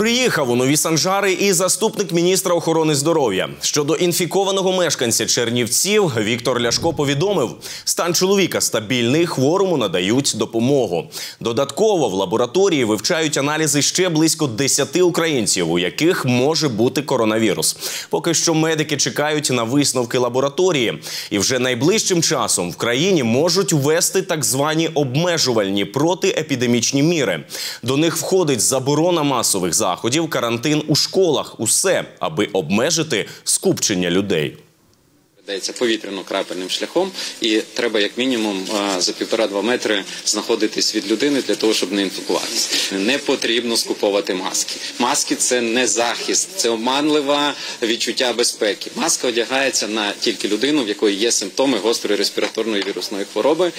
Приїхав у нові санжари і заступник міністра охорони здоров'я. Щодо інфікованого мешканця Чернівців, Віктор Ляшко повідомив, стан чоловіка стабільний, хворому надають допомогу. Додатково в лабораторії вивчають аналізи ще близько 10 українців, у яких може бути коронавірус. Поки що медики чекають на висновки лабораторії, і вже найближчим часом в країні можуть ввести так звані обмежувальні протиепідемічні міри. До них входить заборона масових заходів, карантин у школах. Усе, аби обмежити скупчення людей. Дається повітряно-крапельним шляхом, і треба як мінімум за півтора-два метри знаходитись від людини для того, щоб не інфікуватися. Не потрібно скуповувати маски. Маски це не захист, це оманливе відчуття безпеки. Маска одягається на тільки людину, в якої є симптоми гострої респіраторної вірусної хвороби,